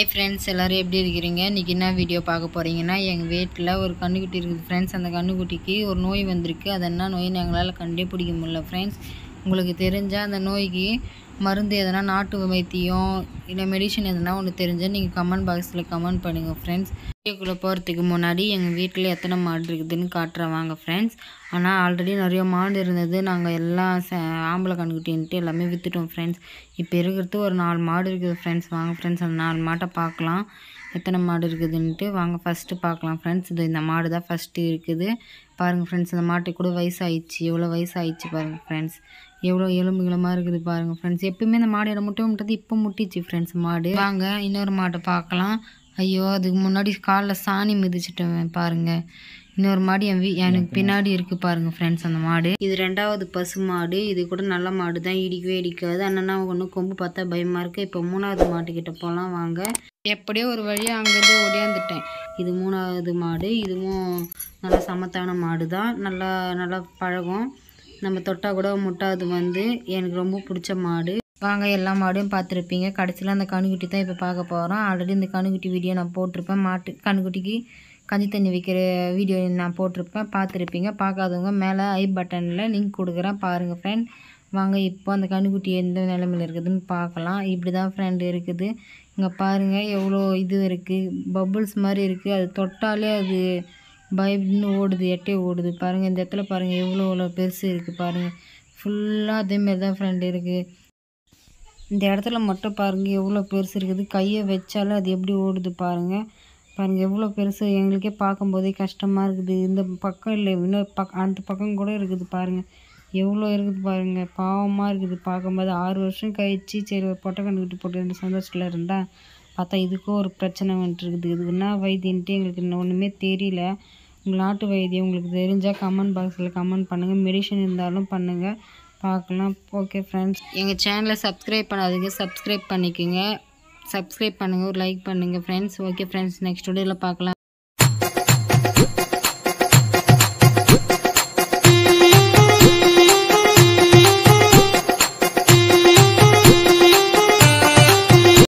Hi friends எல்லோரும் எப்படி இருக்கிறீங்க? இன்றைக்கி என்ன வீடியோ பார்க்க போகிறீங்கன்னா எங்கள் வீட்டில் ஒரு கன்றுக்குட்டி இருக்குது ஃப்ரெண்ட்ஸ் அந்த கன்றுக்குட்டிக்கு ஒரு நோய் வந்திருக்கு. அது என்ன நோய்னு எங்களால் கண்டுபிடிக்க முடியல ஃப்ரெண்ட்ஸ் உங்களுக்கு தெரிஞ்சால் அந்த நோய்க்கு மருந்து எதனா நாட்டு வைத்தியம் இல்லை மெடிசன் எதனா ஒன்று தெரிஞ்சால் நீங்கள் கமெண்ட் பாக்ஸில் கமெண்ட் பண்ணுங்கள் ஃப்ரெண்ட்ஸ் வீடியோக்குள்ளே போகிறதுக்கு முன்னாடி எங்கள் வீட்டில் எத்தனை மாடு இருக்குதுன்னு காட்டுறேன். வாங்க ஃப்ரெண்ட்ஸ் ஆனால் ஆல்ரெடி நிறைய மாடு இருந்தது. நாங்கள் எல்லாம் ச ஆம்பளை கண்டுக்கிட்டேன்ட்டு எல்லாமே விற்றுட்டோம் ஃப்ரெண்ட்ஸ் இப்போ இருக்கிறது ஒரு நாலு மாடு இருக்குது ஃப்ரெண்ட்ஸ் வாங்க ஃப்ரெண்ட்ஸ் அந்த நாலு மாட்டை பார்க்கலாம். எத்தனை மாடு இருக்குதுன்ட்டு வாங்க ஃபஸ்ட்டு பார்க்கலாம் ஃப்ரெண்ட்ஸ் இது இந்த மாடு தான் ஃபஸ்ட்டு இருக்குது. பாருங்கள் ஃப்ரெண்ட்ஸ் இந்த மாட்டுக்கு கூட வயசாகிடுச்சு எவ்வளோ வயசாகிடுச்சு பாருங்கள் ஃப்ரெண்ட்ஸ் எவ்வளோ எலும்பு கிளமாக இருக்குது பாருங்கள் ஃப்ரெண்ட்ஸ் எப்பவுமே இந்த மாடு இடம் முட்டை முட்டது இப்போ முட்டிச்சு ஃப்ரெண்ட்ஸ் மாடு. வாங்க இன்னொரு மாட்டை பார்க்கலாம். ஐயோ அதுக்கு முன்னாடி காலில் சாணி மிதிச்சிட்டேன் பாருங்கள் இன்னொரு மாடு என் வீ எனக்கு பின்னாடி இருக்குது பாருங்கள் ஃப்ரெண்ட்ஸ் அந்த மாடு. இது ரெண்டாவது பசு மாடு. இது கூட நல்ல மாடு தான். இடிக்கவே இடிக்காது. அண்ணனா ஒன்று கொம்பு பார்த்தா பயமாக இருக்குது இப்போ மூணாவது மாட்டுக்கிட்ட போகலாம் வாங்க. எப்படியோ ஒரு வழியாக அங்கேருந்து ஓடியாந்துட்டேன். இது மூணாவது மாடு இதுவும் நல்லா சமத்தான மாடு தான் நல்லா நல்லா பழகும். நம்ம தொட்டால் கூட முட்டாது வந்து எனக்கு ரொம்ப பிடிச்ச மாடு. வாங்க எல்லா மாடும் பார்த்துருப்பீங்க. கடைசியில் அந்த கணுக்குட்டி தான் இப்போ பார்க்க போகிறோம் ஆல்ரெடி இந்த கணுக்குட்டி வீடியோ நான் போட்டிருப்பேன். மாட்டு கணுக்குட்டிக்கு கஞ்சி தண்ணி வைக்கிற வீடியோ நான் போட்டிருப்பேன். பார்த்துருப்பீங்க. பார்க்காதவங்க மேலே ஐ பட்டனில் லிங்க் கொடுக்குறேன். பாருங்கள் ஃப்ரெண்ட் வாங்க இப்போ அந்த கன்றுக்குட்டி எந்த நிலமையில் இருக்குதுன்னு பார்க்கலாம். இப்படி தான் ஃப்ரெண்டு இருக்குது. இங்கே பாருங்கள் எவ்வளோ இது இருக்குது பபுள்ஸ் மாதிரி இருக்குது அது தொட்டாலே அது பயந்து ஓடுது எட்டே ஓடுது. பாருங்கள் இந்த இடத்துல பாருங்கள் எவ்வளோ எவ்வளோ பெருசு இருக்குது பாருங்கள் ஃபுல்லாக அதேமாரி தான் ஃப்ரெண்டு இருக்குது இந்த இடத்துல மட்டும் பாருங்கள் எவ்வளோ பெருசு இருக்குது. கையை வச்சாலும் அது எப்படி ஓடுது பாருங்கள் பாருங்கள் எவ்வளோ பெருசு. எங்களுக்கே பார்க்கும்போதே கஷ்டமாக இருக்குது. இந்த பக்கம் இல்லை இன்னொரு பக் அந்த பக்கம் கூட இருக்குது பாருங்கள் எவ்வளோ இருக்குது பாருங்கள் பாவமாக இருக்குது. பார்க்கும்போது ஆறு வருஷம் கழிச்சு சரி ஒரு பொட்டை கண்டுக்கிட்டு போட்டு சந்தோஷத்தில் இருந்தால் பார்த்தா இதுக்கும் ஒரு பிரச்சனை வந்துட்டு இருக்குது இதுக்கு என்ன வைத்தியன்ட்டு எங்களுக்கு இன்னும் ஒன்றுமே தெரியல. உங்கள் நாட்டு வைத்தியம் உங்களுக்கு தெரிஞ்சால் கமெண்ட் பாக்ஸில் கமெண்ட் பண்ணுங்கள் மெடிசன் இருந்தாலும் பண்ணுங்கள் பார்க்கலாம். ஓகே ஃப்ரெண்ட்ஸ் எங்கள் சேனலை சப்ஸ்கிரைப் பண்ணாதீங்க. சப்ஸ்கிரைப் பண்ணிக்கோங்க. சப்ஸ்கிரைப் பண்ணுங்கள் ஒரு லைக் பண்ணுங்கள் ஃப்ரெண்ட்ஸ் ஓகே ஃப்ரெண்ட்ஸ் நெக்ஸ்ட் வீடியோவில் பார்க்கலாம்.